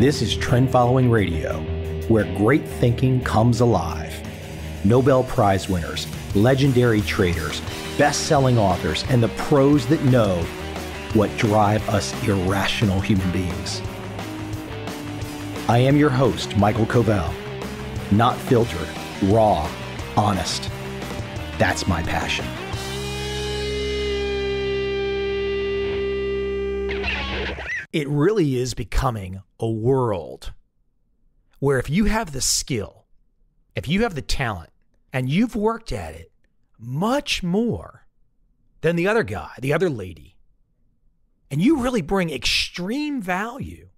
This is Trend Following Radio, where great thinking comes alive. Nobel Prize winners, legendary traders, best selling authors, and the pros that know what drive us irrational human beings. I am your host, Michael Covel. Not filtered, raw, honest. That's my passion. It really is becoming a world where if you have the skill, if you have the talent, and you've worked at it much more than the other guy, the other lady, and you really bring extreme value,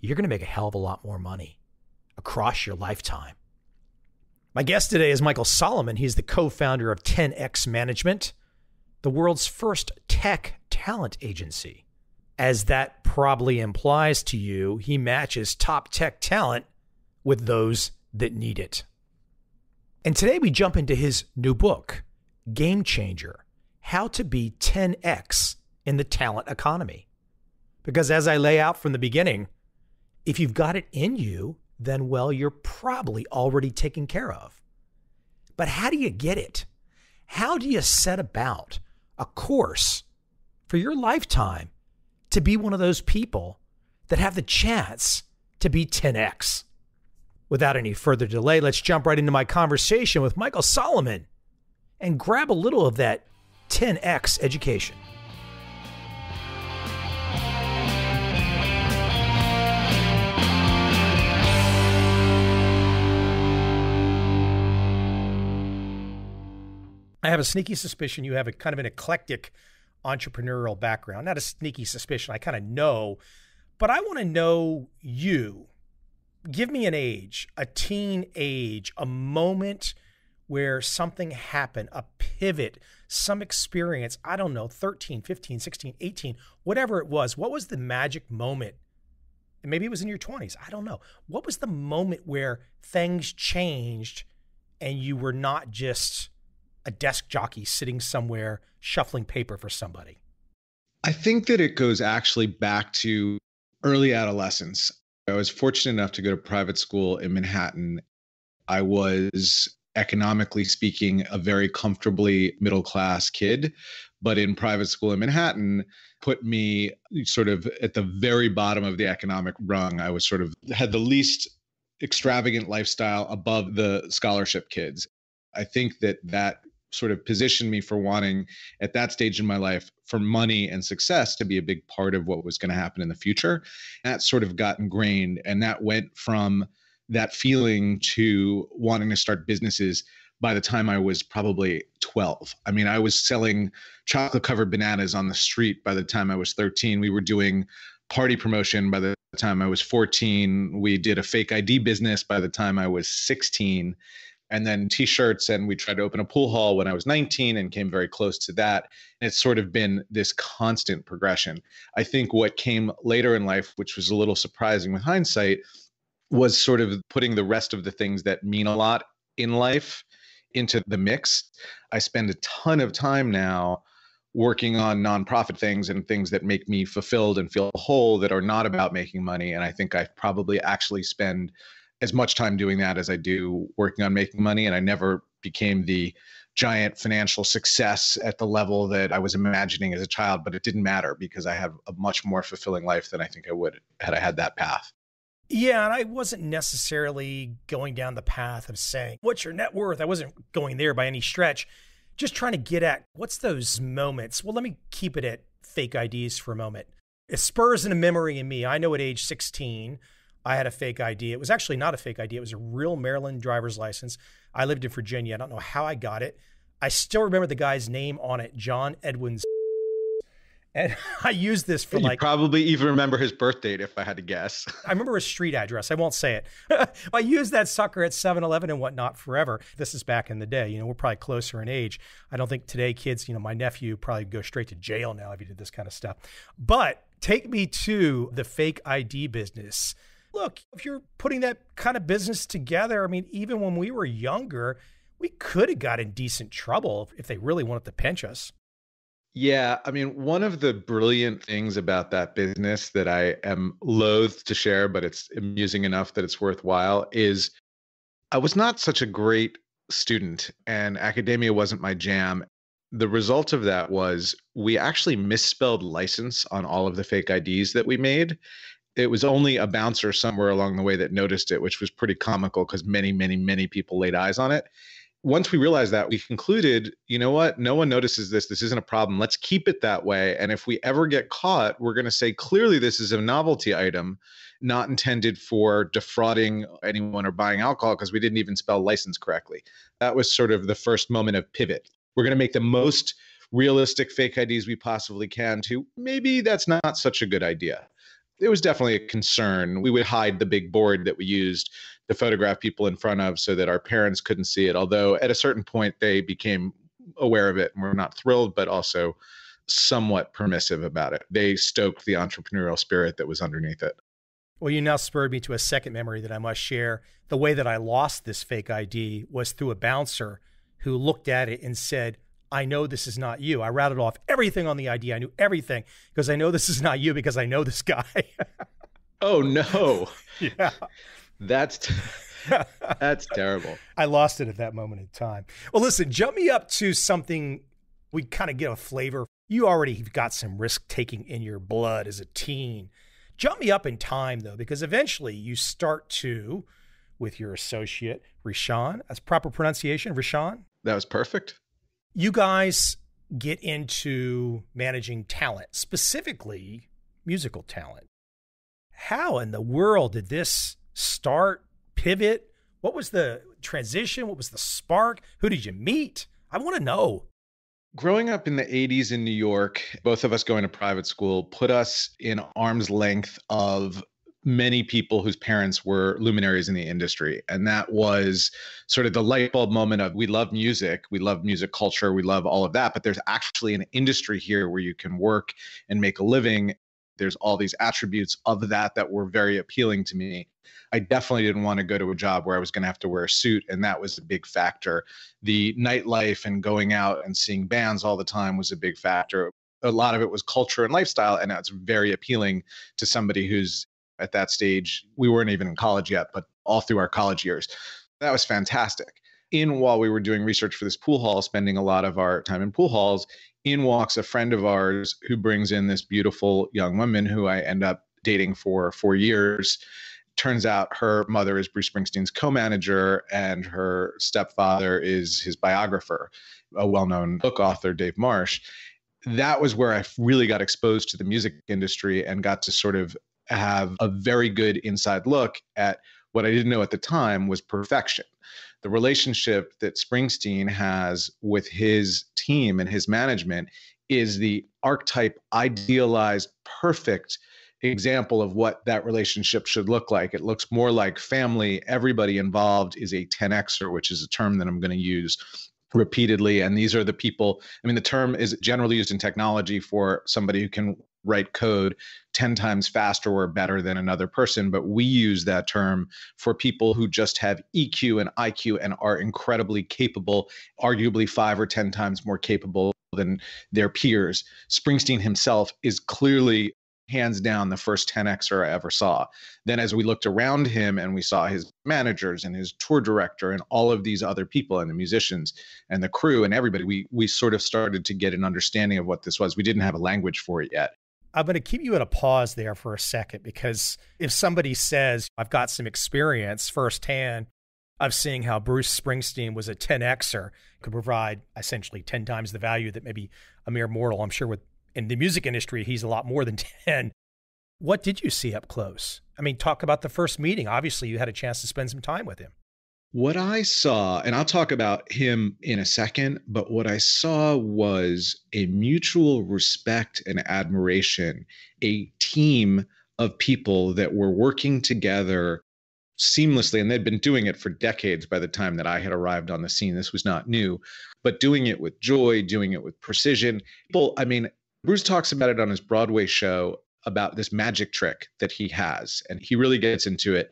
you're going to make a hell of a lot more money across your lifetime. My guest today is Michael Solomon. He's the co founder of 10X Management, the world's first tech talent agency. As that probably implies to you, he matches top tech talent with those that need it. And today we jump into his new book, Game Changer How to Be 10X in the Talent Economy. Because as I lay out from the beginning, if you've got it in you, then well, you're probably already taken care of. But how do you get it? How do you set about a course for your lifetime to be one of those people that have the chance to be 10x. Without any further delay, let's jump right into my conversation with Michael Solomon and grab a little of that 10x education. I have a sneaky suspicion you have a kind of an eclectic entrepreneurial background. Not a sneaky suspicion. I kind of know, but I want to know you. Give me an age, a teen age, a moment where something happened, a pivot, some experience. I don't know, 13, 15, 16, 18, whatever it was. What was the magic moment? And maybe it was in your 20s. I don't know. What was the moment where things changed and you were not just a desk jockey sitting somewhere shuffling paper for somebody? I think that it goes actually back to early adolescence. I was fortunate enough to go to private school in Manhattan. I was economically speaking a very comfortably middle class kid but in private school in manhattan put me sort of at the very bottom of the economic rung i was sort of had the least extravagant lifestyle above the scholarship kids i think that that sort of positioned me for wanting at that stage in my life for money and success to be a big part of what was going to happen in the future. That sort of got ingrained and that went from that feeling to wanting to start businesses by the time I was probably 12. I mean, I was selling chocolate covered bananas on the street by the time I was 13. We were doing party promotion by the time I was 14. We did a fake ID business by the time I was 16 and then t-shirts and we tried to open a pool hall when i was 19 and came very close to that. And it's sort of been this constant progression. I think what came later in life which was a little surprising with hindsight was sort of putting the rest of the things that mean a lot in life into the mix. I spend a ton of time now working on nonprofit things and things that make me fulfilled and feel whole that are not about making money. And i think i probably actually spend as much time doing that as I do working on making money. And I never became the giant financial success at the level that I was imagining as a child, but it didn't matter because I have a much more fulfilling life than I think I would had I had that path. Yeah, and I wasn't necessarily going down the path of saying, What's your net worth? I wasn't going there by any stretch. Just trying to get at what's those moments. Well, let me keep it at fake IDs for a moment. It spurs in a memory in me. I know at age 16, I had a fake ID. It was actually not a fake ID. It was a real Maryland driver's license. I lived in Virginia. I don't know how I got it. I still remember the guy's name on it, John Edwins. And I used this for you like. probably even remember his birth date if I had to guess. I remember his street address. I won't say it. I used that sucker at 7 Eleven and whatnot forever. This is back in the day. You know, we're probably closer in age. I don't think today kids, you know, my nephew probably go straight to jail now if he did this kind of stuff. But take me to the fake ID business look, if you're putting that kind of business together, I mean, even when we were younger, we could have got in decent trouble if they really wanted to pinch us. Yeah, I mean, one of the brilliant things about that business that I am loath to share, but it's amusing enough that it's worthwhile, is I was not such a great student and academia wasn't my jam. The result of that was we actually misspelled license on all of the fake IDs that we made. It was only a bouncer somewhere along the way that noticed it, which was pretty comical because many, many, many people laid eyes on it once we realized that, we concluded, you know what? No one notices this. This isn't a problem. Let's keep it that way. And if we ever get caught, we're going to say clearly this is a novelty item, not intended for defrauding anyone or buying alcohol because we didn't even spell license correctly. That was sort of the first moment of pivot. We're going to make the most realistic fake IDs we possibly can to maybe that's not such a good idea it was definitely a concern. We would hide the big board that we used to photograph people in front of so that our parents couldn't see it. Although at a certain point they became aware of it and were not thrilled, but also somewhat permissive about it. They stoked the entrepreneurial spirit that was underneath it. Well, you now spurred me to a second memory that I must share. The way that I lost this fake ID was through a bouncer who looked at it and said, I know this is not you. I rattled off everything on the ID. I knew everything because I know this is not you because I know this guy. oh no. Yeah. That's t- that's terrible. I lost it at that moment in time. Well, listen, jump me up to something we kind of get a flavor. You already have got some risk taking in your blood as a teen. Jump me up in time though, because eventually you start to, with your associate Rishon, that's proper pronunciation, Rishon. That was perfect you guys get into managing talent, specifically musical talent. How in the world did this start, pivot? What was the transition? What was the spark? Who did you meet? I want to know. Growing up in the 80s in New York, both of us going to private school put us in arm's length of many people whose parents were luminaries in the industry. And that was sort of the light bulb moment of we love music, we love music culture, we love all of that. But there's actually an industry here where you can work and make a living. There's all these attributes of that that were very appealing to me. I definitely didn't want to go to a job where I was going to have to wear a suit. And that was a big factor. The nightlife and going out and seeing bands all the time was a big factor a lot of it was culture and lifestyle and that's very appealing to somebody who's at that stage. We weren't even in college yet, but all through our college years. That was fantastic. In while we were doing research for this pool hall, spending a lot of our time in pool halls, in walks a friend of ours who brings in this beautiful young woman who I end up dating for four years. Turns out her mother is Bruce Springsteen's co manager, and her stepfather is his biographer, a well known book author, Dave Marsh that was where I really got exposed to the music industry and got to sort of have a very good inside look at what I didn't know at the time was perfection. The relationship that Springsteen has with his team and his management is the archetype, idealized, perfect example of what that relationship should look like. It looks more like family. Everybody involved is a 10Xer, which is a term that I'm going to use repeatedly. And these are the people, I mean, the term is generally used in technology for somebody who can write code 10 times faster or better than another person. But we use that term for people who just have EQ and IQ and are incredibly capable, arguably five or 10 times more capable than their peers. Springsteen himself is clearly hands down the first 10xer I ever saw. Then as we looked around him and we saw his managers and his tour director and all of these other people and the musicians and the crew and everybody, we we sort of started to get an understanding of what this was. We didn't have a language for it yet. I'm going to keep you at a pause there for a second because if somebody says, I've got some experience firsthand of seeing how Bruce Springsteen was a 10Xer, could provide essentially 10 times the value that maybe a mere mortal, I'm sure, with in the music industry, he's a lot more than 10. What did you see up close? I mean, talk about the first meeting. Obviously, you had a chance to spend some time with him. What I saw, and I'll talk about him in a second, but what I saw was a mutual respect and admiration, a team of people that were working together seamlessly. And they'd been doing it for decades by the time that I had arrived on the scene. This was not new, but doing it with joy, doing it with precision. People, I mean, Bruce talks about it on his Broadway show about this magic trick that he has, and he really gets into it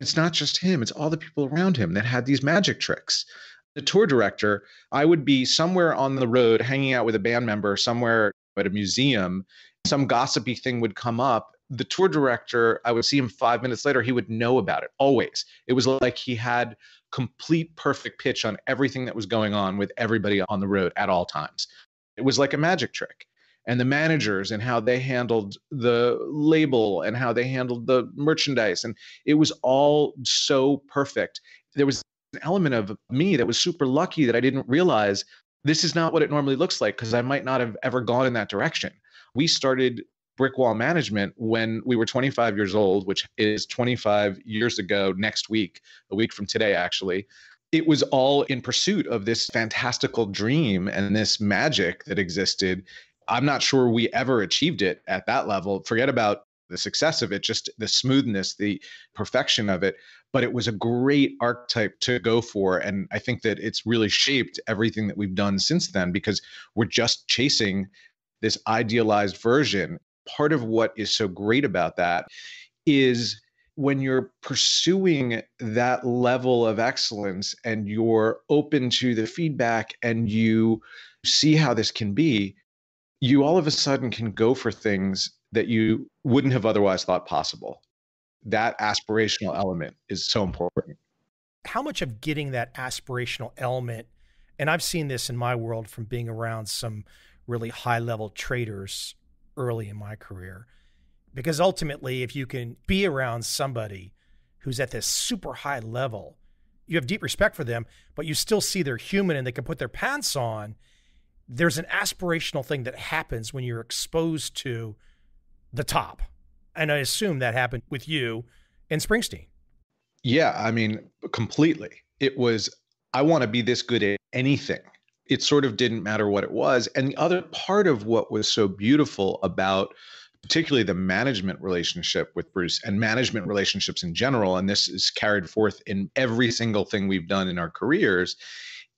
it's not just him, it's all the people around him that had these magic tricks. the tour director, I would be somewhere on the road hanging out with a band member, somewhere at a museum. Some gossipy thing would come up. The tour director, I would see him five minutes later, he would know about it always. It was like he had complete perfect pitch on everything that was going on with everybody on the road at all times. It was like a magic trick. And the managers and how they handled the label and how they handled the merchandise. And it was all so perfect. There was an element of me that was super lucky that I didn't realize this is not what it normally looks like because I might not have ever gone in that direction. We started brick wall management when we were 25 years old, which is 25 years ago next week, a week from today, actually. It was all in pursuit of this fantastical dream and this magic that existed. I'm not sure we ever achieved it at that level. Forget about the success of it, just the smoothness, the perfection of it. But it was a great archetype to go for. And I think that it's really shaped everything that we've done since then because we're just chasing this idealized version. Part of what is so great about that is when you're pursuing that level of excellence and you're open to the feedback and you see how this can be, you all of a sudden can go for things that you wouldn't have otherwise thought possible. That aspirational element is so important. How much of getting that aspirational element, and I've seen this in my world from being around some really high level traders early in my career, because ultimately, if you can be around somebody who's at this super high level, you have deep respect for them, but you still see they're human and they can put their pants on. There's an aspirational thing that happens when you're exposed to the top. And I assume that happened with you and Springsteen. Yeah, I mean, completely. It was, I want to be this good at anything. It sort of didn't matter what it was. And the other part of what was so beautiful about particularly the management relationship with Bruce and management relationships in general, and this is carried forth in every single thing we've done in our careers,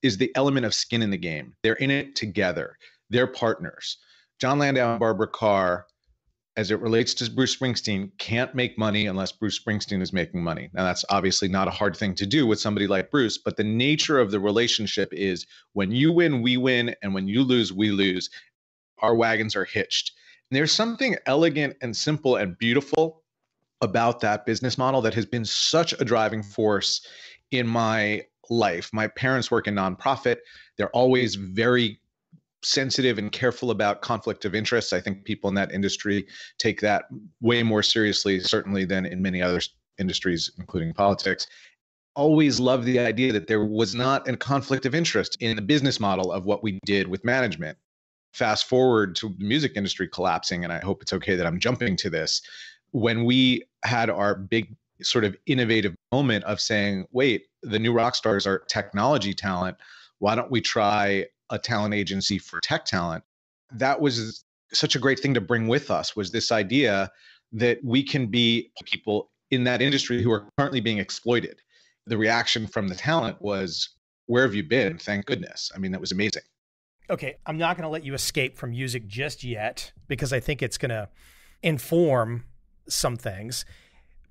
is the element of skin in the game. They're in it together, they're partners. Jon Landau and Barbara Carr as it relates to Bruce Springsteen, can't make money unless Bruce Springsteen is making money. Now, that's obviously not a hard thing to do with somebody like Bruce, but the nature of the relationship is when you win, we win, and when you lose, we lose. Our wagons are hitched. And there's something elegant and simple and beautiful about that business model that has been such a driving force in my life. My parents work in nonprofit. They're always very sensitive and careful about conflict of interest. I think people in that industry take that way more seriously, certainly, than in many other industries, including politics. Always loved the idea that there was not a conflict of interest in the business model of what we did with management. Fast forward to the music industry collapsing, and I hope it's okay that I'm jumping to this. When we had our big sort of innovative moment of saying, wait, the new rock stars are technology talent. Why don't we try a talent agency for tech talent, that was such a great thing to bring with us was this idea that we can be people in that industry who are currently being exploited. The reaction from the talent was, Where have you been? Thank goodness. I mean, that was amazing. Okay, I'm not going to let you escape from music just yet because I think it's going to inform some things.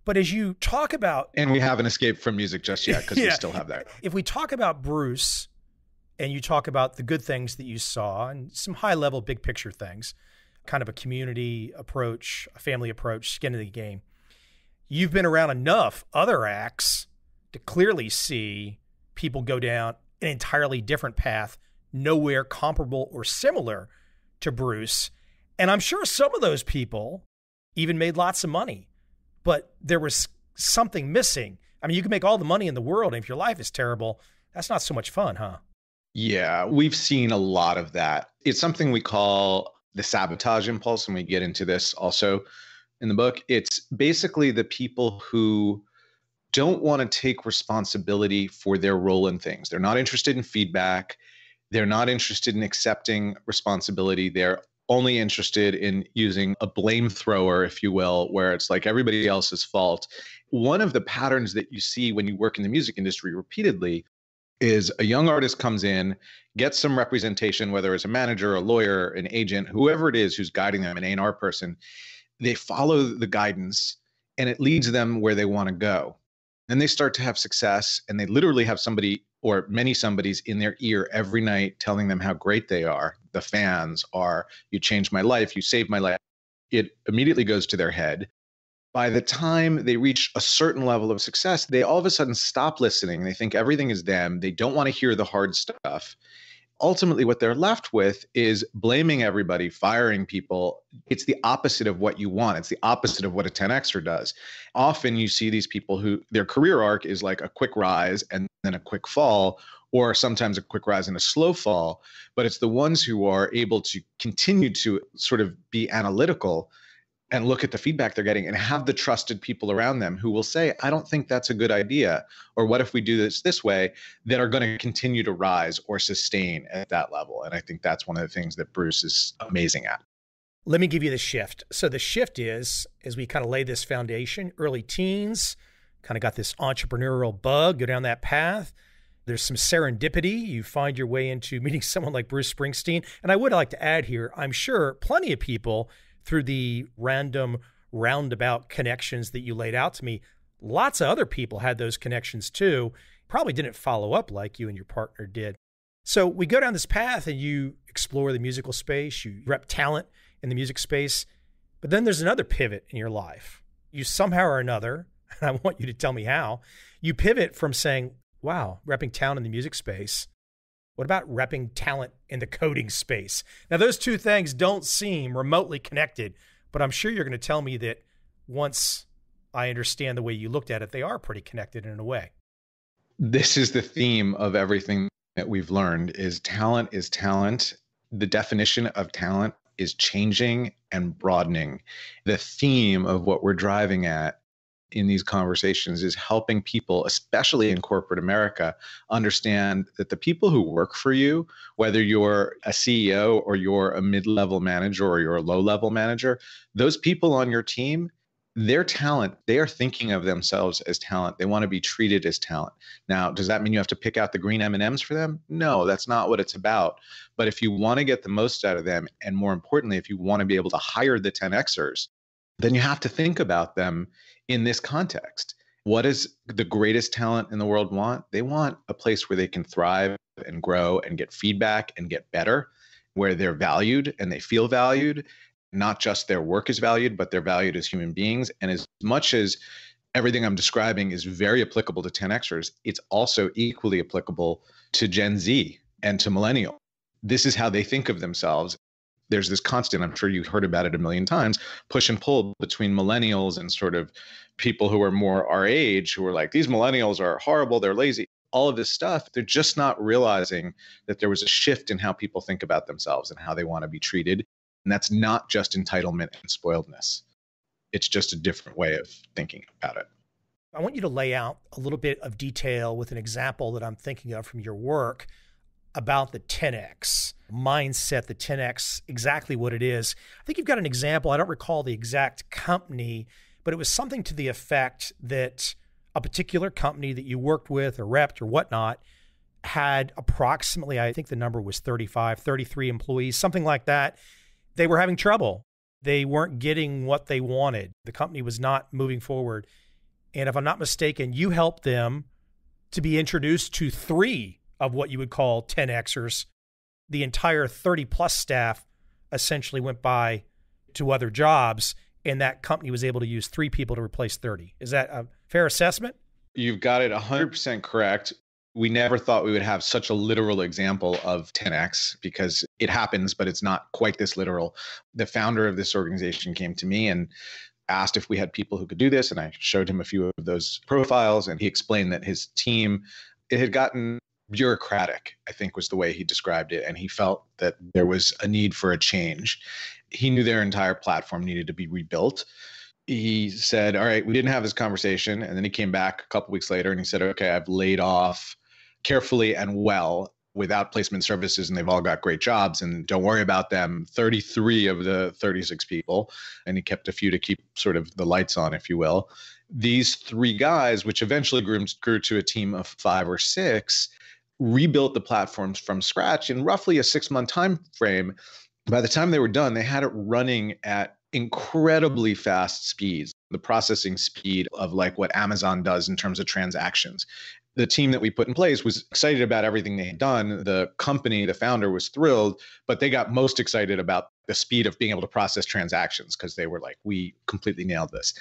But as you talk about. And we haven't escaped from music just yet because yeah, we still have that. If we talk about Bruce and you talk about the good things that you saw and some high level, big picture things, kind of a community approach, a family approach, skin in the game. You've been around enough other acts to clearly see people go down an entirely different path, nowhere comparable or similar to Bruce. And I'm sure some of those people even made lots of money, but there was something missing. I mean, you can make all the money in the world, and if your life is terrible, that's not so much fun, huh? Yeah, we've seen a lot of that. It's something we call the sabotage impulse, and we get into this also in the book. It's basically the people who don't want to take responsibility for their role in things. They're not interested in feedback. They're not interested in accepting responsibility. They're only interested in using a blame thrower, if you will, where it's like everybody else's fault. One of the patterns that you see when you work in the music industry repeatedly is a young artist comes in, gets some representation, whether it's a manager, a lawyer, an agent, whoever it is who's guiding them, an A&R person, they follow the guidance and it leads them where they want to go. Then they start to have success and they literally have somebody or many somebody's in their ear every night telling them how great they are. The fans are, you changed my life, you saved my life. It immediately goes to their head. By the time they reach a certain level of success, they all of a sudden stop listening. They think everything is them. They don't want to hear the hard stuff ultimately what they're left with is blaming everybody, firing people. It's the opposite of what you want. It's the opposite of what a 10xer does. Often you see these people who their career arc is like a quick rise and then a quick fall or sometimes a quick rise and a slow fall, but it's the ones who are able to continue to sort of be analytical and look at the feedback they're getting and have the trusted people around them who will say, I don't think that's a good idea. Or what if we do this this way that are going to continue to rise or sustain at that level. And I think that's one of the things that Bruce is amazing at. Let me give you the shift. So the shift is as we kind of lay this foundation, early teens, kind of got this entrepreneurial bug, go down that path. There's some serendipity. You find your way into meeting someone like Bruce Springsteen. And I would like to add here, I'm sure plenty of people through the random roundabout connections that you laid out to me, lots of other people had those connections too. Probably didn't follow up like you and your partner did. So we go down this path and you explore the musical space, you rep talent in the music space, but then there's another pivot in your life. You somehow or another, and I want you to tell me how, you pivot from saying, wow, repping talent in the music space what about repping talent in the coding space? Now, those two things don't seem remotely connected, but I'm sure you're going to tell me that once I understand the way you looked at it, they are pretty connected in a way. This is the theme of everything that we've learned is talent is talent. The definition of talent is changing and broadening. The theme of what we're driving at in these conversations is helping people, especially in corporate America, understand that the people who work for you, whether you're a CEO or you're a mid level manager or you're a low level manager, those people on your team, their talent, they are thinking of themselves as talent. They want to be treated as talent. Now, does that mean you have to pick out the green M&Ms for them? No, that's not what it's about. But if you want to get the most out of them and more importantly, if you want to be able to hire the 10xers, then you have to think about them in this context. What does the greatest talent in the world want? They want a place where they can thrive and grow and get feedback and get better, where they're valued and they feel valued. Not just their work is valued, but they're valued as human beings. And as much as everything I'm describing is very applicable to 10Xers, it's also equally applicable to Gen Z and to millennial. This is how they think of themselves there's this constant, I'm sure you've heard about it a million times, push and pull between millennials and sort of people who are more our age who are like, these millennials are horrible, they're lazy. All of this stuff, they're just not realizing that there was a shift in how people think about themselves and how they want to be treated. And that's not just entitlement and spoiledness, it's just a different way of thinking about it. I want you to lay out a little bit of detail with an example that I'm thinking of from your work about the 10x mindset, the 10x, exactly what it is. I think you've got an example. I don't recall the exact company, but it was something to the effect that a particular company that you worked with or repped or whatnot had approximately, I think the number was 35, 33 employees, something like that. They were having trouble. They weren't getting what they wanted. The company was not moving forward. And if I'm not mistaken, you helped them to be introduced to three of what you would call 10Xers. The entire 30 plus staff essentially went by to other jobs, and that company was able to use three people to replace 30. Is that a fair assessment? You've got it 100% correct. We never thought we would have such a literal example of 10x because it happens, but it's not quite this literal. The founder of this organization came to me and asked if we had people who could do this and i showed him a few of those profiles and he explained that his team it had gotten bureaucratic, I think was the way he described it. And he felt that there was a need for a change. He knew their entire platform needed to be rebuilt. He said, All right, we didn't have this conversation. And then he came back a couple weeks later and he said, Okay, I've laid off carefully and well without placement services and they've all got great jobs and don't worry about them 33 of the 36 people and he kept a few to keep sort of the lights on if you will these three guys which eventually grew, grew to a team of five or six rebuilt the platforms from scratch in roughly a six month time frame by the time they were done they had it running at incredibly fast speeds, the processing speed of like what Amazon does in terms of transactions. The team that we put in place was excited about everything they had done. The company, the founder was thrilled, but they got most excited about the speed of being able to process transactions because they were like, we completely nailed this.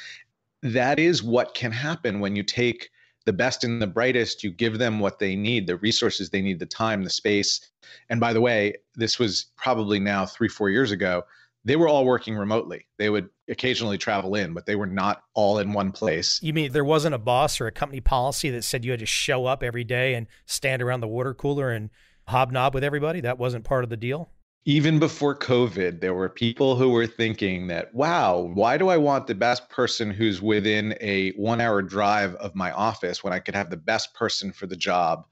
That is what can happen when you take the best and the brightest, you give them what they need, the resources they need, the time, the space. And by the way, this was probably now three, four years ago they were all working remotely. They would occasionally travel in, but they were not all in one place. You mean there wasn't a boss or a company policy that said you had to show up every day and stand around the water cooler and hobnob with everybody? That wasn't part of the deal? Even before COVID, there were people who were thinking that, wow, why do I want the best person who's within a one hour drive of my office when I could have the best person for the job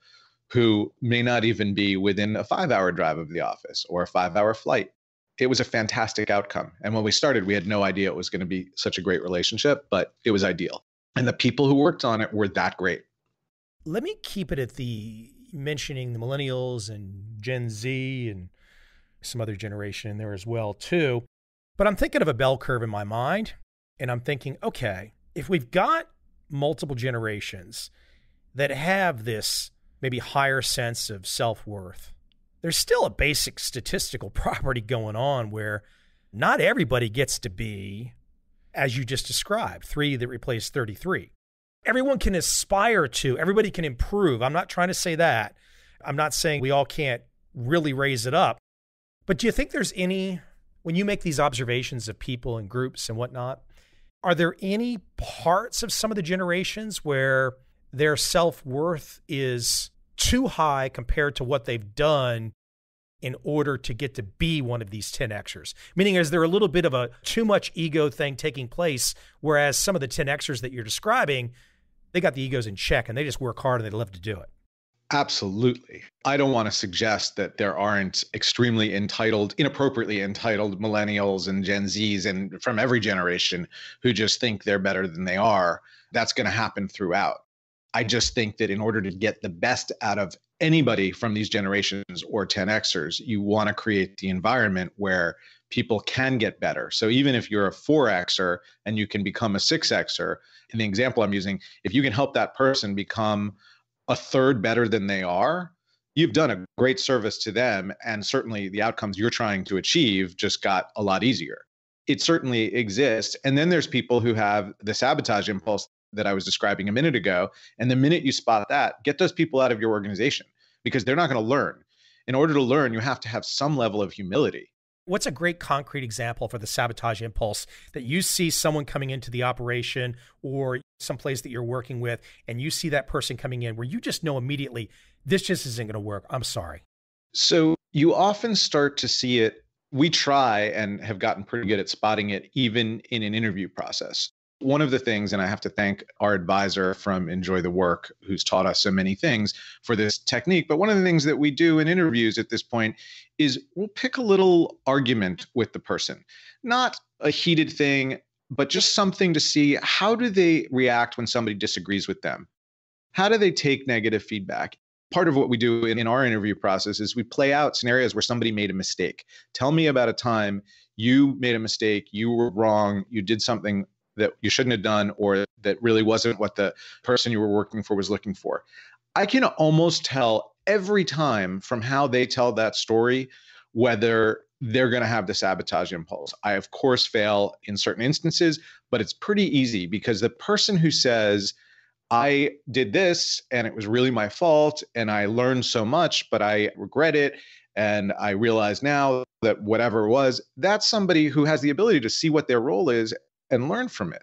who may not even be within a five hour drive of the office or a five hour flight? it was a fantastic outcome. And when we started, we had no idea it was going to be such a great relationship, but it was ideal. And the people who worked on it were that great. Let me keep it at the mentioning the millennials and Gen Z and some other generation in there as well too. But I'm thinking of a bell curve in my mind and I'm thinking, okay, if we've got multiple generations that have this maybe higher sense of self-worth there's still a basic statistical property going on where not everybody gets to be, as you just described, three that replace 33. Everyone can aspire to, everybody can improve. I'm not trying to say that. I'm not saying we all can't really raise it up. But do you think there's any, when you make these observations of people and groups and whatnot, are there any parts of some of the generations where their self worth is too high compared to what they've done in order to get to be one of these 10xers meaning is there a little bit of a too much ego thing taking place whereas some of the 10xers that you're describing they got the egos in check and they just work hard and they love to do it Absolutely. I don't want to suggest that there aren't extremely entitled, inappropriately entitled millennials and Gen Zs and from every generation who just think they're better than they are. That's going to happen throughout. I just think that in order to get the best out of anybody from these generations or 10xers, you want to create the environment where people can get better. So even if you're a 4xer and you can become a 6xer, in the example I'm using, if you can help that person become a third better than they are, you've done a great service to them. And certainly the outcomes you're trying to achieve just got a lot easier. It certainly exists. And then there's people who have the sabotage impulse that I was describing a minute ago. And the minute you spot that, get those people out of your organization because they're not going to learn. In order to learn, you have to have some level of humility. What's a great concrete example for the sabotage impulse that you see someone coming into the operation or someplace that you're working with, and you see that person coming in where you just know immediately, this just isn't going to work? I'm sorry. So you often start to see it. We try and have gotten pretty good at spotting it even in an interview process one of the things, and I have to thank our advisor from Enjoy the Work, who's taught us so many things for this technique. But one of the things that we do in interviews at this point is we'll pick a little argument with the person, not a heated thing, but just something to see how do they react when somebody disagrees with them? How do they take negative feedback? Part of what we do in, our interview process is we play out scenarios where somebody made a mistake. Tell me about a time you made a mistake, you were wrong, you did something that you shouldn't have done or that really wasn't what the person you were working for was looking for. I can almost tell every time from how they tell that story whether they're going to have the sabotage impulse. I, of course, fail in certain instances, but it's pretty easy because the person who says, I did this and it was really my fault and I learned so much, but I regret it. And I realize now that whatever it was, that's somebody who has the ability to see what their role is and learn from it.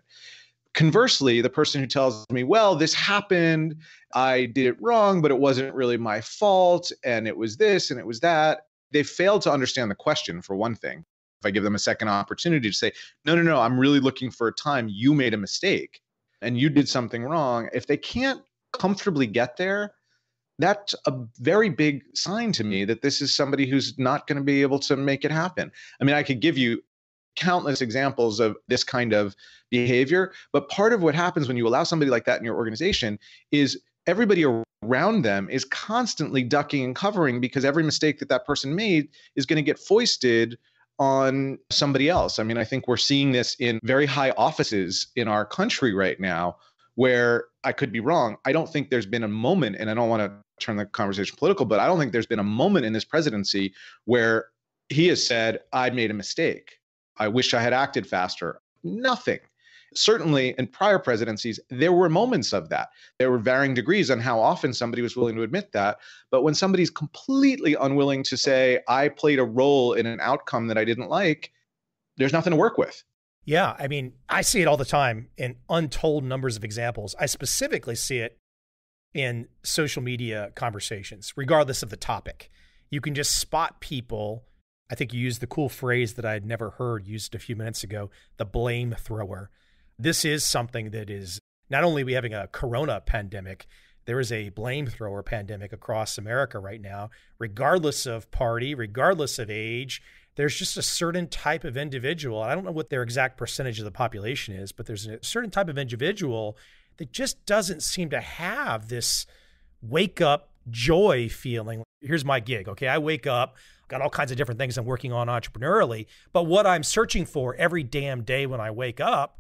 Conversely, the person who tells me, well, this happened, I did it wrong, but it wasn't really my fault, and it was this and it was that, they failed to understand the question, for one thing. If I give them a second opportunity to say, no, no, no, I'm really looking for a time you made a mistake and you did something wrong, if they can't comfortably get there, that's a very big sign to me that this is somebody who's not going to be able to make it happen. I mean, I could give you countless examples of this kind of behavior. But part of what happens when you allow somebody like that in your organization is everybody around them is constantly ducking and covering because every mistake that that person made is going to get foisted on somebody else. I mean, I think we're seeing this in very high offices in our country right now where I could be wrong. I don't think there's been a moment, and I don't want to turn the conversation political, but I don't think there's been a moment in this presidency where he has said, I made a mistake. I wish I had acted faster. Nothing. Certainly in prior presidencies, there were moments of that. There were varying degrees on how often somebody was willing to admit that. But when somebody's completely unwilling to say, I played a role in an outcome that I didn't like, there's nothing to work with. Yeah. I mean, I see it all the time in untold numbers of examples. I specifically see it in social media conversations, regardless of the topic. You can just spot people. I think you used the cool phrase that I had never heard used a few minutes ago the blame thrower this is something that is not only we having a corona pandemic, there is a blame thrower pandemic across America right now, regardless of party, regardless of age. There's just a certain type of individual. I don't know what their exact percentage of the population is, but there's a certain type of individual that just doesn't seem to have this wake up joy feeling. Here's my gig. Okay. I wake up, got all kinds of different things I'm working on entrepreneurially, but what I'm searching for every damn day when I wake up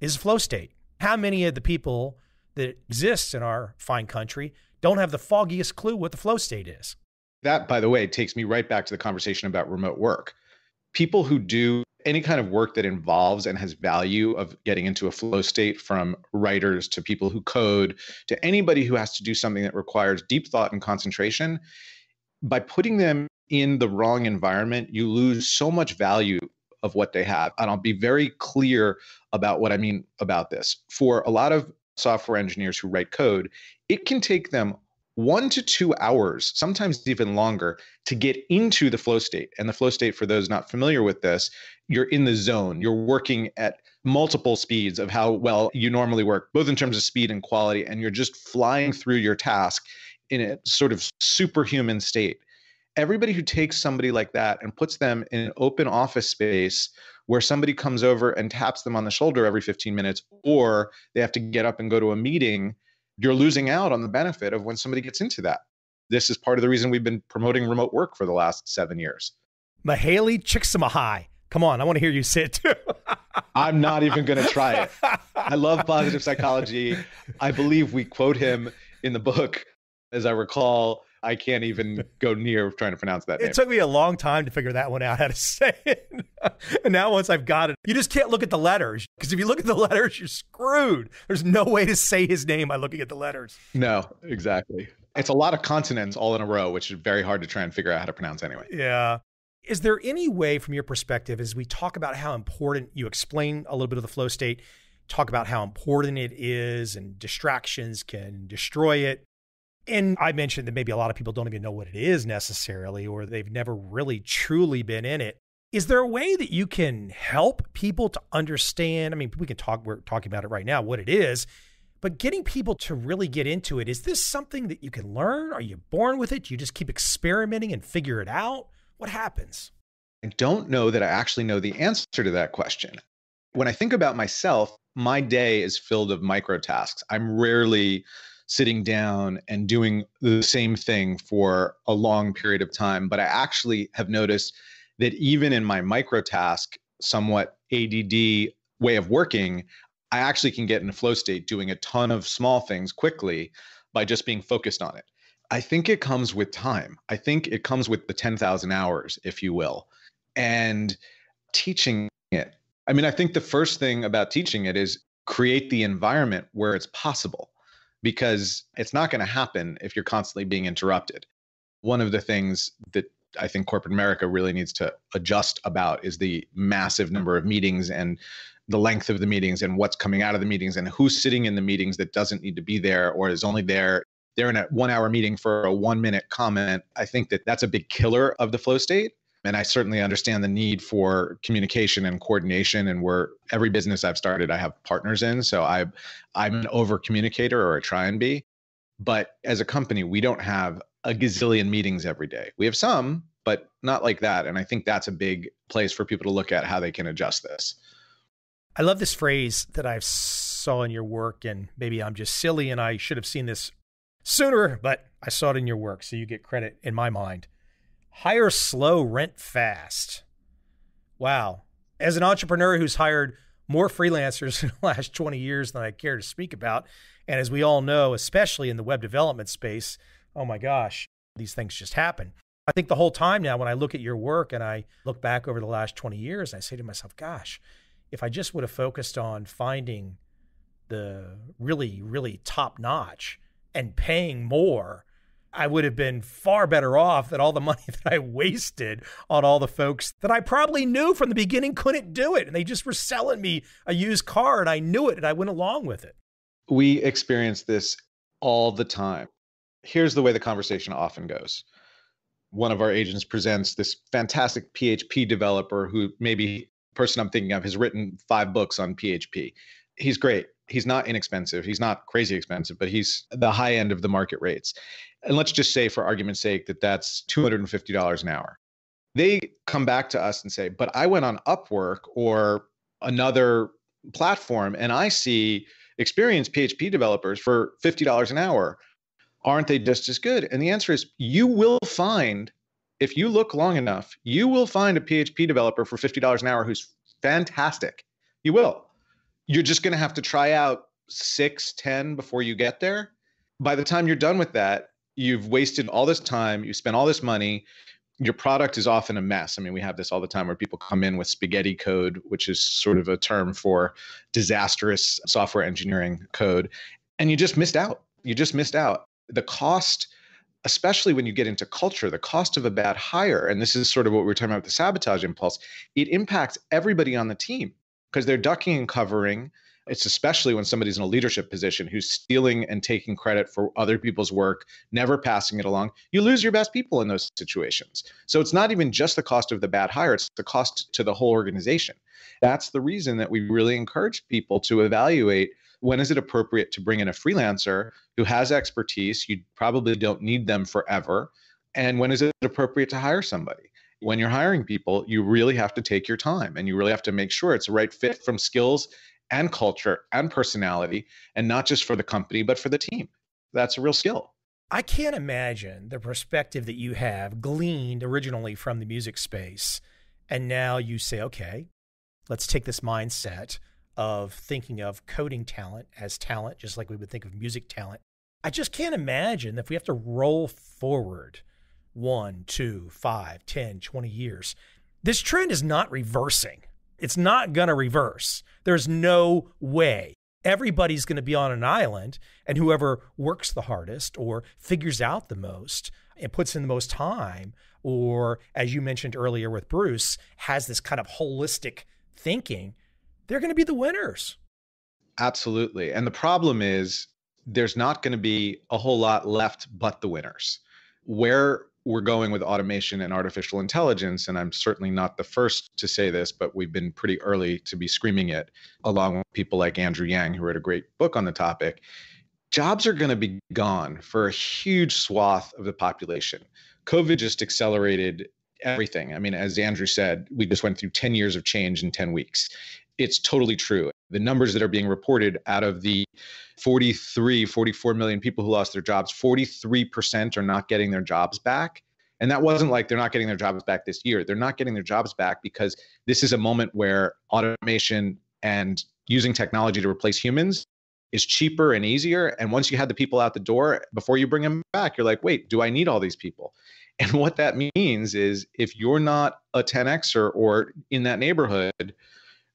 is flow state. How many of the people that exist in our fine country don't have the foggiest clue what the flow state is? That, by the way, takes me right back to the conversation about remote work. People who do any kind of work that involves and has value of getting into a flow state from writers to people who code to anybody who has to do something that requires deep thought and concentration by putting them in the wrong environment you lose so much value of what they have. And I'll be very clear about what I mean about this. For a lot of software engineers who write code, it can take them one to two hours, sometimes even longer, to get into the flow state. And the flow state, for those not familiar with this, you're in the zone. You're working at multiple speeds of how well you normally work, both in terms of speed and quality, and you're just flying through your task in a sort of superhuman state everybody who takes somebody like that and puts them in an open office space where somebody comes over and taps them on the shoulder every 15 minutes or they have to get up and go to a meeting you're losing out on the benefit of when somebody gets into that this is part of the reason we've been promoting remote work for the last seven years Mihaly Csikszentmihalyi. Come on, I want to hear you say it too. I'm not even going to try it. I love positive psychology. I believe we quote him in the book, as I recall, I can't even go near trying to pronounce that. It name. took me a long time to figure that one out how to say it. and now once I've got it, you just can't look at the letters because if you look at the letters, you're screwed. There's no way to say his name by looking at the letters. No, exactly. It's a lot of consonants all in a row, which is very hard to try and figure out how to pronounce anyway. Yeah. Is there any way, from your perspective, as we talk about how important you explain a little bit of the flow state, talk about how important it is and distractions can destroy it? And I mentioned that maybe a lot of people don't even know what it is necessarily, or they've never really truly been in it. Is there a way that you can help people to understand? I mean, we can talk, we're talking about it right now, what it is, but getting people to really get into it, is this something that you can learn? Are you born with it? You just keep experimenting and figure it out? What happens? I don't know that I actually know the answer to that question. When I think about myself, my day is filled of micro tasks. I'm rarely sitting down and doing the same thing for a long period of time. But I actually have noticed that even in my micro task, somewhat ADD way of working, I actually can get in a flow state doing a ton of small things quickly by just being focused on it. I think it comes with time. I think it comes with the 10,000 hours, if you will, and teaching it. I mean, I think the first thing about teaching it is create the environment where it's possible because it's not going to happen if you're constantly being interrupted. One of the things that I think corporate America really needs to adjust about is the massive number of meetings and the length of the meetings and what's coming out of the meetings and who's sitting in the meetings that doesn't need to be there or is only there they're in a 1 hour meeting for a 1 minute comment. I think that that's a big killer of the flow state and I certainly understand the need for communication and coordination. And where every business I've started, I have partners in. So I, I'm an over communicator or I try and be. But as a company, we don't have a gazillion meetings every day. We have some, but not like that. And I think that's a big place for people to look at how they can adjust this. I love this phrase that I saw in your work, and maybe I'm just silly and I should have seen this sooner, but I saw it in your work. So you get credit in my mind hire slow, rent fast. Wow. As an entrepreneur who's hired more freelancers in the last 20 years than I care to speak about, and as we all know, especially in the web development space, oh my gosh, these things just happen. I think the whole time now, when I look at your work and I look back over the last 20 years, I say to myself, gosh, if I just would have focused on finding the really, really top notch and paying more, I would have been far better off than all the money that I wasted on all the folks that I probably knew from the beginning couldn't do it. And they just were selling me a used car and I knew it and I went along with it. We experience this all the time. Here's the way the conversation often goes. One of our agents presents this fantastic PHP developer who maybe person I'm thinking of has written five books on PHP. He's great he's not inexpensive. He's not crazy expensive, but he's the high end of the market rates. And let's just say, for argument's sake, that that's $250 an hour. They come back to us and say, but I went on Upwork or another platform and I see experienced PHP developers for $50 an hour. Aren't they just as good? And the answer is you will find, if you look long enough, you will find a PHP developer for $50 an hour who's fantastic. You will you're just going to have to try out six, ten before you get there. By the time you're done with that, you've wasted all this time, you spent all this money. Your product is often a mess. I mean, we have this all the time where people come in with spaghetti code, which is sort of a term for disastrous software engineering code. And you just missed out. You just missed out. The cost, especially when you get into culture, the cost of a bad hire, and this is sort of what we we're talking about with the sabotage impulse, it impacts everybody on the team because they're ducking and covering. It's especially when somebody's in a leadership position who's stealing and taking credit for other people's work, never passing it along. You lose your best people in those situations. So it's not even just the cost of the bad hire, it's the cost to the whole organization. That's the reason that we really encourage people to evaluate when is it appropriate to bring in a freelancer who has expertise, you probably don't need them forever, and when is it appropriate to hire somebody? When you're hiring people, you really have to take your time and you really have to make sure it's the right fit from skills and culture and personality, and not just for the company, but for the team. That's a real skill. I can't imagine the perspective that you have gleaned originally from the music space. And now you say, okay, let's take this mindset of thinking of coding talent as talent, just like we would think of music talent. I just can't imagine if we have to roll forward one, two, five, 10, 20 years. This trend is not reversing. It's not going to reverse. There's no way. Everybody's going to be on an island, and whoever works the hardest or figures out the most and puts in the most time, or as you mentioned earlier with Bruce, has this kind of holistic thinking, they're going to be the winners. Absolutely. And the problem is there's not going to be a whole lot left but the winners. Where we're going with automation and artificial intelligence, and I'm certainly not the first to say this, but we've been pretty early to be screaming it, along with people like Andrew Yang, who wrote a great book on the topic. Jobs are going to be gone for a huge swath of the population. COVID just accelerated everything. I mean, as Andrew said, we just went through 10 years of change in 10 weeks. It's totally true. The numbers that are being reported out of the 43, 44 million people who lost their jobs, 43% are not getting their jobs back. And that wasn't like they're not getting their jobs back this year. They're not getting their jobs back because this is a moment where automation and using technology to replace humans is cheaper and easier. And once you had the people out the door, before you bring them back, you're like, wait, do I need all these people? And what that means is if you're not a 10Xer or in that neighborhood,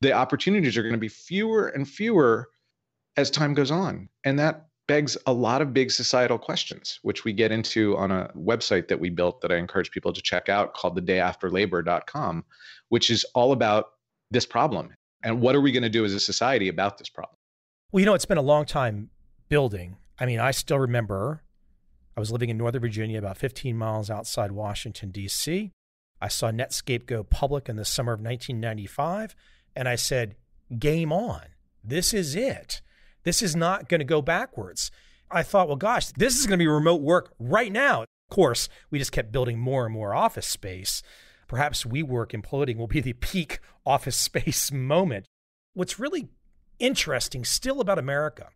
the opportunities are going to be fewer and fewer as time goes on. And that begs a lot of big societal questions, which we get into on a website that we built that I encourage people to check out called thedayafterlabor.com, which is all about this problem. And what are we going to do as a society about this problem? Well, you know, it's been a long time building. I mean, I still remember I was living in Northern Virginia, about 15 miles outside Washington, D.C. I saw Netscape go public in the summer of 1995, and I said, Game on. This is it. This is not going to go backwards. I thought, well, gosh, this is going to be remote work right now. Of course, we just kept building more and more office space. Perhaps WeWork imploding will be the peak office space moment. What's really interesting still about America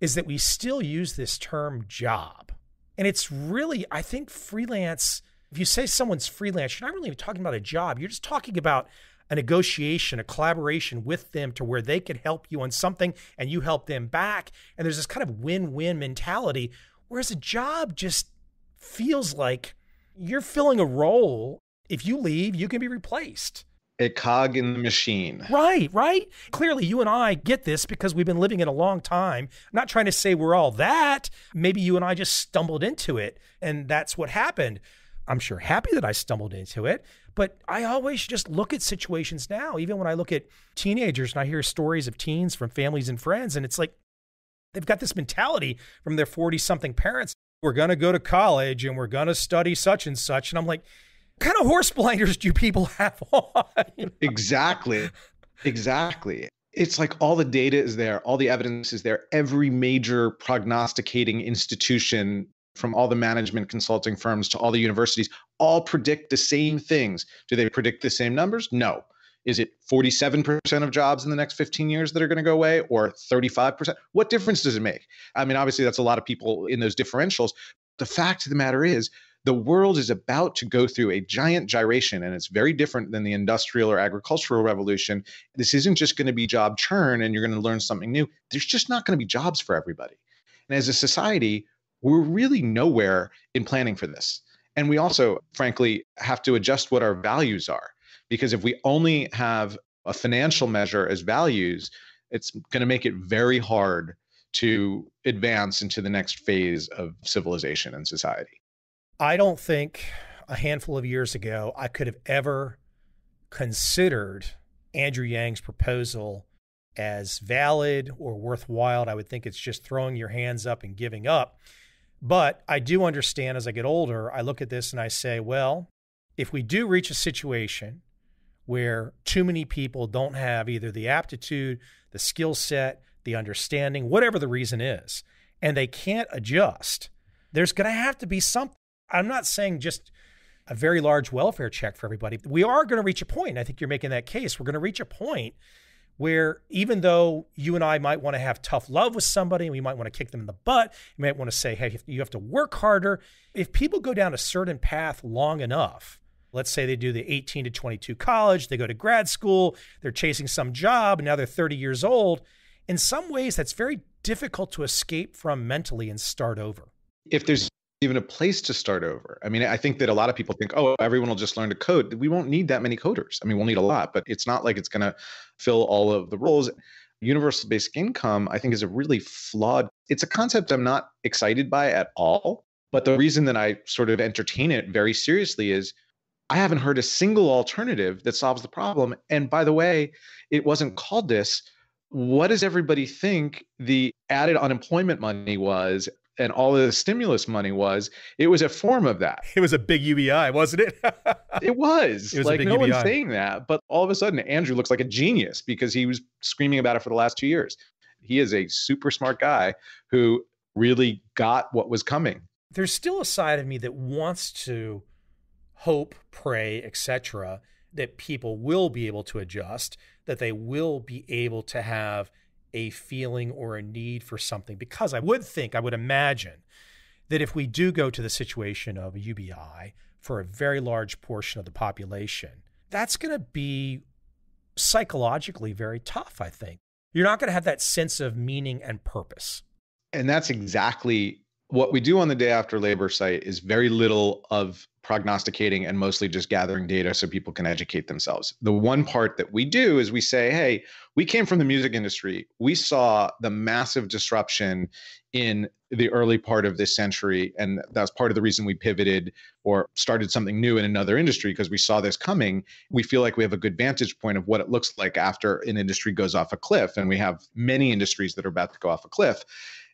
is that we still use this term job. And it's really, I think, freelance. If you say someone's freelance, you're not really talking about a job. You're just talking about a negotiation, a collaboration with them to where they could help you on something and you help them back. And there's this kind of win win mentality. Whereas a job just feels like you're filling a role. If you leave, you can be replaced. A cog in the machine. Right, right. Clearly, you and I get this because we've been living it a long time. I'm not trying to say we're all that. Maybe you and I just stumbled into it, and that's what happened. I'm sure happy that I stumbled into it. But I always just look at situations now, even when I look at teenagers and I hear stories of teens from families and friends, and it's like they've got this mentality from their 40 something parents we're going to go to college and we're going to study such and such. And I'm like, kind of horse blinders do people have on? exactly. Exactly. It's like all the data is there, all the evidence is there. Every major prognosticating institution, from all the management consulting firms to all the universities, all predict the same things. Do they predict the same numbers? No. Is it 47% of jobs in the next 15 years that are going to go away or 35%? What difference does it make? I mean, obviously, that's a lot of people in those differentials. The fact of the matter is, the world is about to go through a giant gyration, and it's very different than the industrial or agricultural revolution. This isn't just going to be job churn and you're going to learn something new. There's just not going to be jobs for everybody. And as a society, we're really nowhere in planning for this. And we also, frankly, have to adjust what our values are. Because if we only have a financial measure as values, it's going to make it very hard to advance into the next phase of civilization and society. I don't think a handful of years ago I could have ever considered Andrew Yang's proposal as valid or worthwhile. I would think it's just throwing your hands up and giving up. But I do understand as I get older, I look at this and I say, well, if we do reach a situation where too many people don't have either the aptitude, the skill set, the understanding, whatever the reason is, and they can't adjust, there's going to have to be something. I'm not saying just a very large welfare check for everybody. We are going to reach a point. I think you're making that case. We're going to reach a point where even though you and I might want to have tough love with somebody, and we might want to kick them in the butt, you might want to say, hey, you have to work harder. If people go down a certain path long enough, Let's say they do the 18 to 22 college, they go to grad school, they're chasing some job, and now they're 30 years old. In some ways, that's very difficult to escape from mentally and start over. If there's even a place to start over. I mean, I think that a lot of people think, oh, everyone will just learn to code. We won't need that many coders. I mean, we'll need a lot, but it's not like it's going to fill all of the roles. Universal basic income, I think, is a really flawed. It's a concept I'm not excited by at all. But the reason that I sort of entertain it very seriously is I haven't heard a single alternative that solves the problem. And by the way, it wasn't called this. What does everybody think the added unemployment money was and all of the stimulus money was? It was a form of that. It was a big UBI, wasn't it? it was. It was like no UBI. one's saying that, but all of a sudden Andrew looks like a genius because he was screaming about it for the last two years. He is a super smart guy who really got what was coming. There's still a side of me that wants to hope, pray, etc., that people will be able to adjust, that they will be able to have a feeling or a need for something. Because I would think, I would imagine that if we do go to the situation of a UBI for a very large portion of the population, that's going to be psychologically very tough, I think. You're not going to have that sense of meaning and purpose. And that's exactly what we do on the day after labor site is very little of prognosticating and mostly just gathering data so people can educate themselves. The one part that we do is we say, hey, we came from the music industry. We saw the massive disruption in the early part of this century. And that's part of the reason we pivoted or started something new in another industry because we saw this coming. We feel like we have a good vantage point of what it looks like after an industry goes off a cliff. And we have many industries that are about to go off a cliff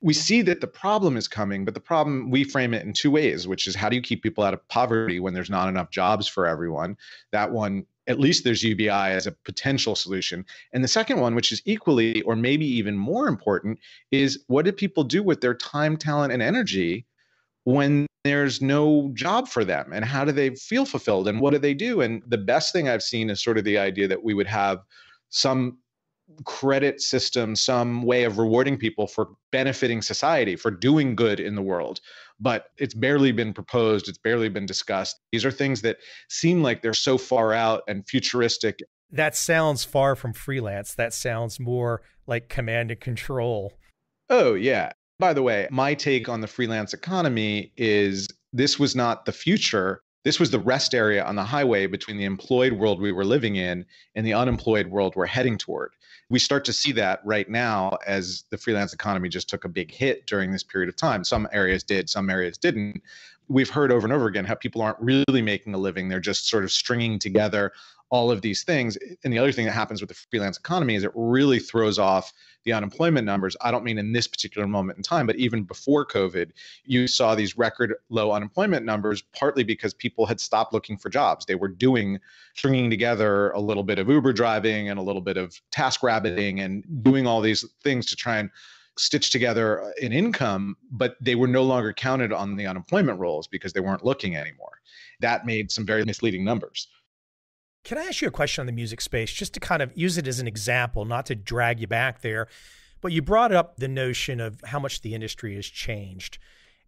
we see that the problem is coming, but the problem we frame it in two ways, which is how do you keep people out of poverty when there's not enough jobs for everyone? That one, at least there's UBI as a potential solution. And the second one, which is equally or maybe even more important, is what do people do with their time, talent, and energy when there's no job for them? And how do they feel fulfilled? And what do they do? And the best thing I've seen is sort of the idea that we would have some credit system, some way of rewarding people for benefiting society, for doing good in the world. But it's barely been proposed, it's barely been discussed. These are things that seem like they're so far out and futuristic. that sounds far from freelance. That sounds more like command and control. Oh, yeah. By the way, my take on the freelance economy is this was not the future. This was the rest area on the highway between the employed world we were living in and the unemployed world we're heading toward. We start to see that right now as the freelance economy just took a big hit during this period of time. Some areas did, some areas didn't. We've heard over and over again how people aren't really making a living. They're just sort of stringing together all of these things. And the other thing that happens with the freelance economy is it really throws off the unemployment numbers. I don't mean in this particular moment in time, but even before COVID, you saw these record low unemployment numbers, partly because people had stopped looking for jobs. They were doing, stringing together a little bit of Uber driving and a little bit of task rabbiting and doing all these things to try and stitch together an income, but they were no longer counted on the unemployment rolls because they weren't looking anymore. That made some very misleading numbers. Can I ask you a question on the music space, just to kind of use it as an example, not to drag you back there? But you brought up the notion of how much the industry has changed.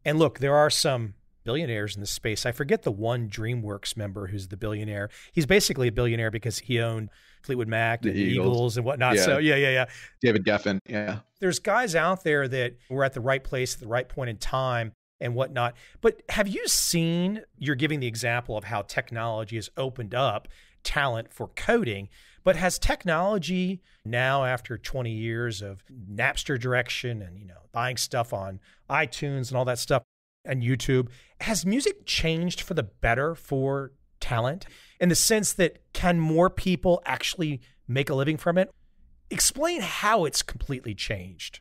And look, there are some billionaires in the space. I forget the one DreamWorks member who's the billionaire. He's basically a billionaire because he owned Fleetwood Mac the and Eagles. Eagles. and whatnot. Yeah. So yeah, yeah, yeah. David Geffen. Yeah. There's guys out there that were at the right place at the right point in time and whatnot. But have you seen? You're giving the example of how technology has opened up talent for coding. But has technology now, after 20 years of Napster direction and you know buying stuff on iTunes and all that stuff and YouTube, has music changed for the better for talent in the sense that can more people actually make a living from it? Explain how it's completely changed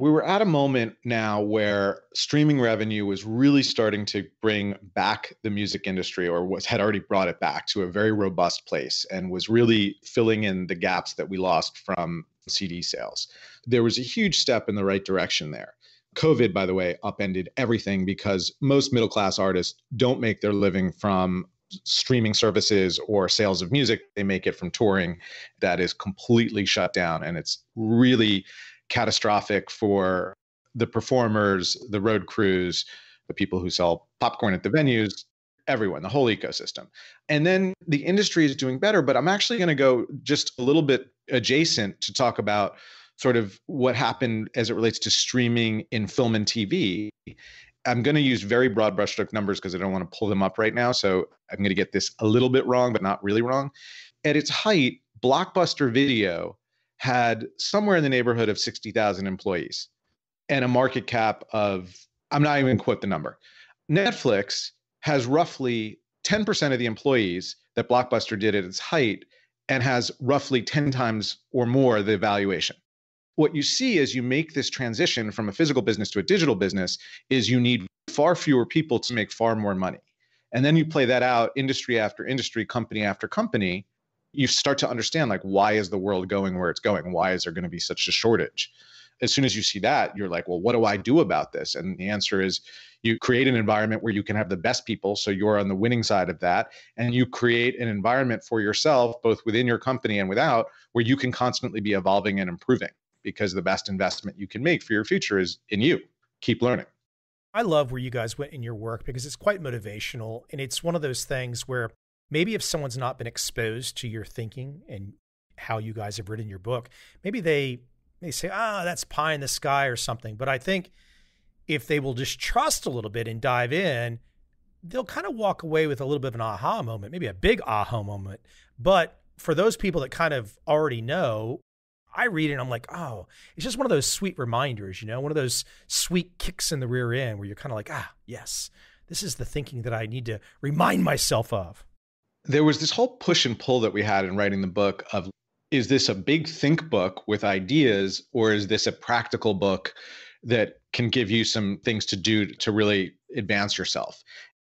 we were at a moment now where streaming revenue was really starting to bring back the music industry or was had already brought it back to a very robust place and was really filling in the gaps that we lost from CD sales. There was a huge step in the right direction there. COVID, by the way, upended everything because most middle class artists don't make their living from streaming services or sales of music. They make it from touring. That is completely shut down. And it's really catastrophic for the performers, the road crews, the people who sell popcorn at the venues, everyone, the whole ecosystem. And then the industry is doing better, but I'm actually going to go just a little bit adjacent to talk about sort of what happened as it relates to streaming in film and TV. I'm going to use very broad brushstroke numbers because I don't want to pull them up right now. So I'm going to get this a little bit wrong, but not really wrong. At its height, Blockbuster Video had somewhere in the neighborhood of 60,000 employees and a market cap of, I'm not even quote the number. Netflix has roughly 10% of the employees that Blockbuster did at its height and has roughly 10 times or more the valuation. What you see as you make this transition from a physical business to a digital business is you need far fewer people to make far more money. And then you play that out industry after industry, company after company, you start to understand like why is the world going where it's going? Why is there going to be such a shortage? As soon as you see that you're like well what do i do about this? And the answer is you create an environment where you can have the best people so you're on the winning side of that and you create an environment for yourself both within your company and without where you can constantly be evolving and improving because the best investment you can make for your future is in you. Keep learning. I love where you guys went in your work because it's quite motivational. And it's one of those things where maybe if someone's not been exposed to your thinking and how you guys have written your book, maybe they they say, "Ah, oh, that's pie in the sky" or something. But I think if they will just trust a little bit and dive in, they'll kind of walk away with a little bit of an aha moment, maybe a big aha moment. But for those people that kind of already know, I read it and I'm like, oh, it's just one of those sweet reminders, you know, one of those sweet kicks in the rear end where you're kind of like, ah, yes, this is the thinking that I need to remind myself of there was this whole push and pull that we had in writing the book of is this a big think book with ideas or is this a practical book that can give you some things to do to really advance yourself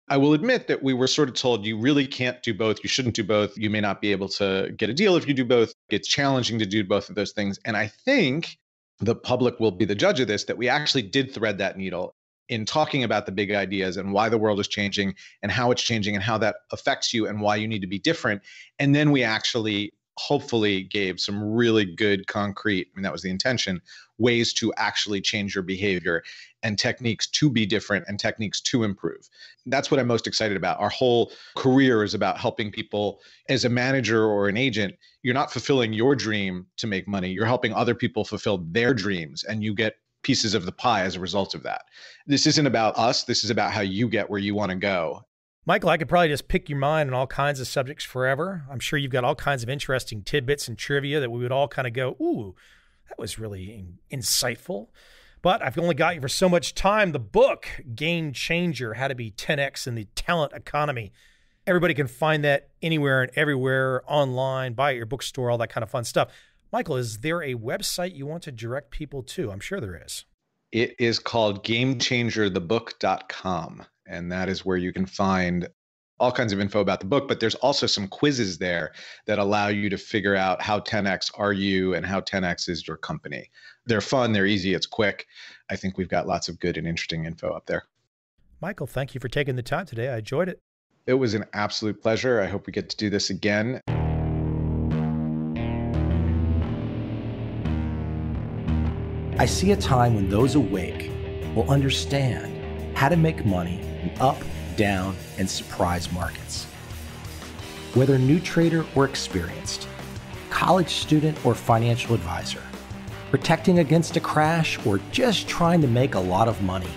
I will admit that we were sort of told you really can't do both. You shouldn't do both. You may not be able to get a deal if you do both. It's challenging to do both of those things. And I think the public will be the judge of this that we actually did thread that needle in talking about the big ideas and why the world is changing and how it's changing and how that affects you and why you need to be different. And then we actually hopefully gave some really good concrete, I mean, that was the intention, ways to actually change your behavior and techniques to be different and techniques to improve. That's what I'm most excited about. Our whole career is about helping people as a manager or an agent. You're not fulfilling your dream to make money, you're helping other people fulfill their dreams, and you get pieces of the pie as a result of that. This isn't about us, this is about how you get where you want to go. Michael, I could probably just pick your mind on all kinds of subjects forever. I'm sure you've got all kinds of interesting tidbits and trivia that we would all kind of go, ooh, that was really in- insightful. But I've only got you for so much time. The book, Game Changer How to Be 10X in the Talent Economy. Everybody can find that anywhere and everywhere online, buy at your bookstore, all that kind of fun stuff. Michael, is there a website you want to direct people to? I'm sure there is. It is called gamechangerthebook.com and that is where you can find all kinds of info about the book, but there's also some quizzes there that allow you to figure out how 10x are you and how 10x is your company. They're fun, they're easy, it's quick. I think we've got lots of good and interesting info up there. Michael, thank you for taking the time today. I enjoyed it. It was an absolute pleasure. I hope we get to do this again. I see a time when those awake will understand how to make money in up, down, and surprise markets. Whether new trader or experienced, college student or financial advisor, protecting against a crash or just trying to make a lot of money,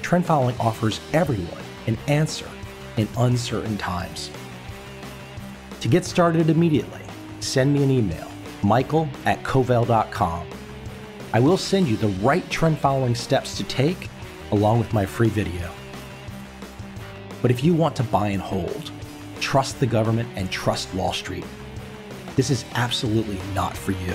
trend following offers everyone an answer in uncertain times. To get started immediately, send me an email, michael at covel.com. I will send you the right trend following steps to take along with my free video. But if you want to buy and hold, trust the government and trust Wall Street, this is absolutely not for you.